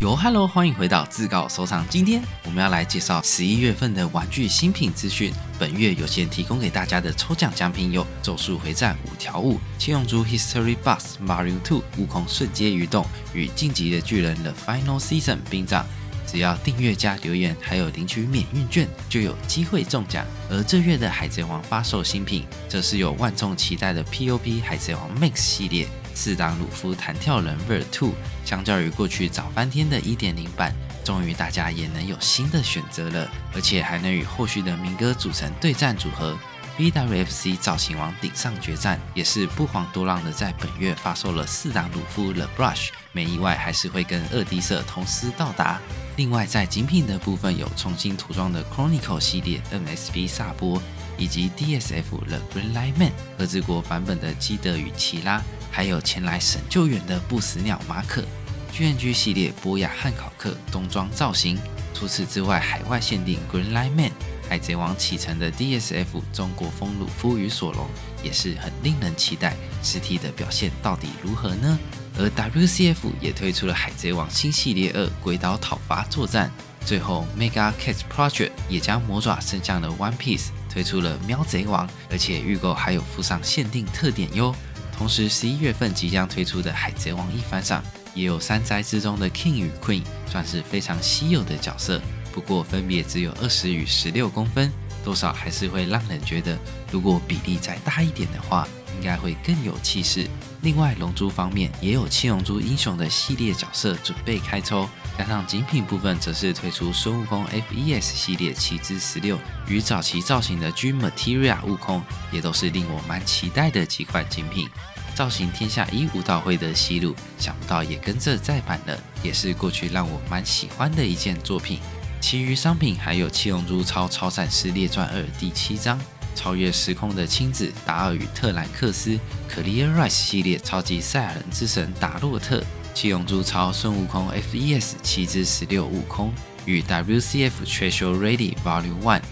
哟，Hello，欢迎回到自告收藏。今天我们要来介绍十一月份的玩具新品资讯。本月有限提供给大家的抽奖奖品有《咒术回战》五条悟、七龙珠 History Bus、Mario Two、悟空瞬间移动与晋级的巨人 The Final Season 兵长。只要订阅加留言，还有领取免运券，就有机会中奖。而这月的海贼王发售新品，则是有万众期待的 POP 海贼王 Max 系列。四档鲁夫弹跳人 Ver Two，相较于过去早翻天的一点零版，终于大家也能有新的选择了，而且还能与后续的明哥组成对战组合。BWFC 造型王顶上决战也是不遑多让的，在本月发售了四档鲁夫 The Brush，没意外还是会跟二 D 色同时到达。另外在精品的部分有重新涂装的 Chronicle 系列 MSP 萨波，以及 DSF The Green Light Man 和之国版本的基德与奇拉。还有前来神救援的不死鸟马可，GNG 系列波雅汉考克冬装造型。除此之外，海外限定 Green Light Man、海贼王启程的 DSF 中国风鲁夫与索隆也是很令人期待。实体的表现到底如何呢？而 WCF 也推出了海贼王新系列二鬼岛讨伐作战。最后，Mega Cat Project 也将魔爪伸向了 One Piece，推出了喵贼王，而且预购还有附上限定特点哟。同时，十一月份即将推出的《海贼王》一番上，也有三灾之中的 King 与 Queen，算是非常稀有的角色。不过，分别只有二十与十六公分，多少还是会让人觉得，如果比例再大一点的话。应该会更有气势。另外，龙珠方面也有七龙珠英雄的系列角色准备开抽，加上精品部分则是推出孙悟空 FES 系列七至十六与早期造型的 G Materia 悟空，也都是令我蛮期待的几款精品。造型天下一武道会的西路，想不到也跟着再版了，也是过去让我蛮喜欢的一件作品。其余商品还有七龙珠超超战士列传二第七章。超越时空的亲子达尔与特兰克斯，Clear Rise 系列超级赛亚人之神达洛特，七龙珠超孙悟空 FES 七至十六悟空与 WCF Treasure Ready Volume One，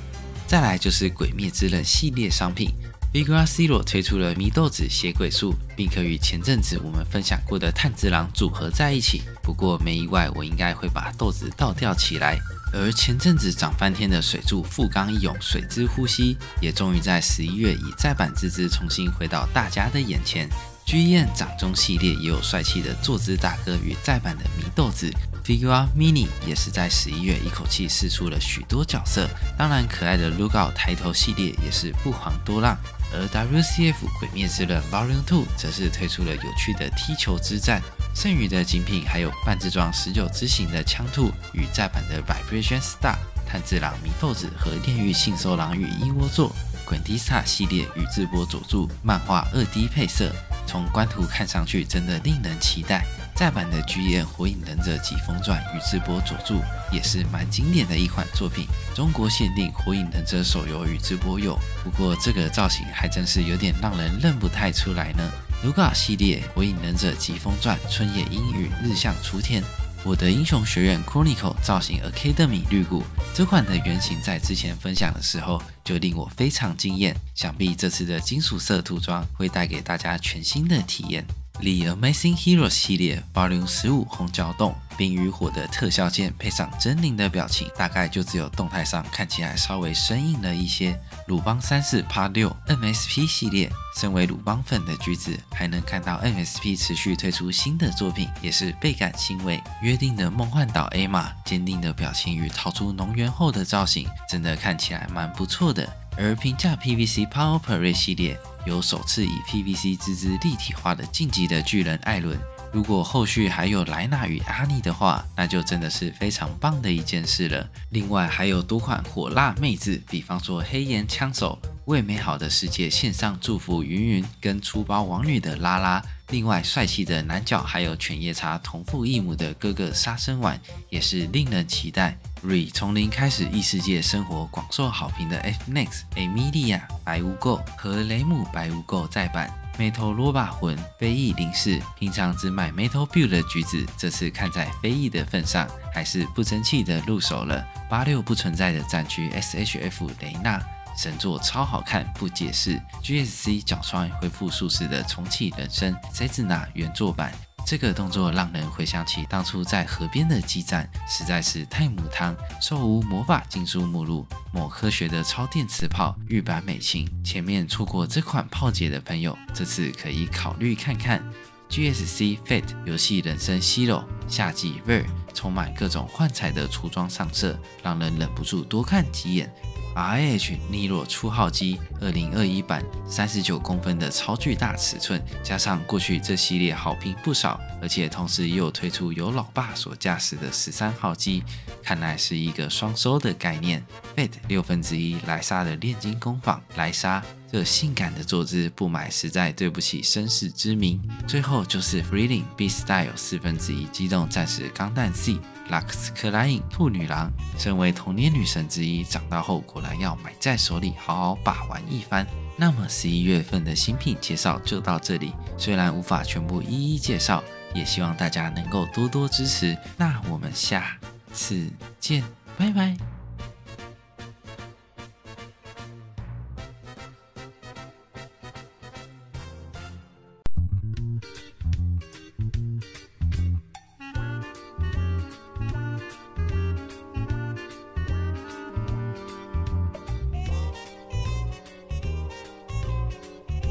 再来就是鬼灭之刃系列商品，Vigra Zero 推出了祢豆子血鬼术，并可与前阵子我们分享过的炭治郎组合在一起。不过没意外，我应该会把豆子倒吊起来。而前阵子涨翻天的水柱富冈义勇水之呼吸，也终于在十一月以再版之姿重新回到大家的眼前。居燕掌中系列也有帅气的坐姿大哥与再版的祢豆子 Figure Mini，也是在十一月一口气试出了许多角色。当然，可爱的 Lookout 抬头系列也是不遑多让。而 WCF 鬼灭之刃 Volume Two 则是推出了有趣的踢球之战。剩余的精品还有半自装十九支型的枪兔与再版的 Vibration Star、炭治郎米豆子和炼狱信收郎与一窝座、滚迪萨系列宇智波佐助漫画二 D 配色，从官图看上去真的令人期待。再版的巨眼火影忍者疾风传宇智波佐助也是蛮经典的一款作品，中国限定火影忍者手游宇智波鼬，不过这个造型还真是有点让人认不太出来呢。卢卡系列《火影忍者疾风传》春夜阴雨日向雏田，我的英雄学院 Chronicle 造型 Academy 绿谷这款的原型在之前分享的时候就令我非常惊艳，想必这次的金属色涂装会带给大家全新的体验。《The Amazing Hero》系列 Volume 十五红角洞冰与火的特效键配上狰狞的表情，大概就只有动态上看起来稍微生硬了一些。鲁邦三世 Part 六 MSP 系列，身为鲁邦粉的橘子还能看到 MSP 持续推出新的作品，也是倍感欣慰。约定的梦幻岛 A 玛坚定的表情与逃出农园后的造型，真的看起来蛮不错的。而平价 PVC Power Parade 系列。有首次以 PVC 自制立体化的晋级的巨人艾伦，如果后续还有莱纳与阿妮的话，那就真的是非常棒的一件事了。另外还有多款火辣妹子，比方说黑岩枪手为美好的世界献上祝福云云，跟粗包王女的拉拉。另外，帅气的男角还有犬夜叉同父异母的哥哥杀生丸，也是令人期待。瑞从零开始异世界生活，广受好评的 F Next、艾米莉亚白无垢和雷姆白无垢再版。眉头罗巴魂飞翼零式，平常只买 Metal Build 的橘子，这次看在飞翼的份上，还是不争气的入手了。八六不存在的战区 SHF 雷娜。神作超好看，不解释。GSC 角川恢复术士的重启人生，塞兹娜原作版。这个动作让人回想起当初在河边的激战，实在是太母汤。受无魔法禁书目录，某科学的超电磁炮，玉版美琴。前面错过这款炮姐的朋友，这次可以考虑看看。GSC Fate 游戏人生 Zero 夏季 Ver 充满各种幻彩的涂装上色，让人忍不住多看几眼。RH 尼洛初号机二零二一版三十九公分的超巨大尺寸，加上过去这系列好评不少，而且同时又推出由老爸所驾驶的十三号机，看来是一个双收的概念。Fate 六分之一莱莎的炼金工坊，莱莎这性感的坐姿不买实在对不起绅士之名。最后就是 Freeling B Style 四分之一机动战士钢弹 C。拉克斯克莱因兔女郎，身为童年女神之一，长大后果然要买在手里，好好把玩一番。那么十一月份的新品介绍就到这里，虽然无法全部一一介绍，也希望大家能够多多支持。那我们下次见，拜拜。